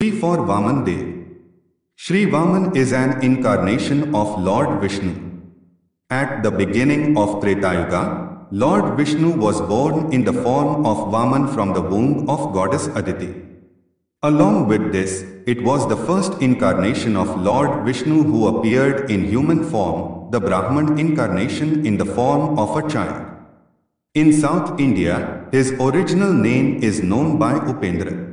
Before for Vaman Dev. Sri Vaman is an incarnation of Lord Vishnu. At the beginning of Treta Yuga, Lord Vishnu was born in the form of Vaman from the womb of goddess Aditi. Along with this, it was the first incarnation of Lord Vishnu who appeared in human form, the Brahman incarnation in the form of a child. In South India, his original name is known by Upendra.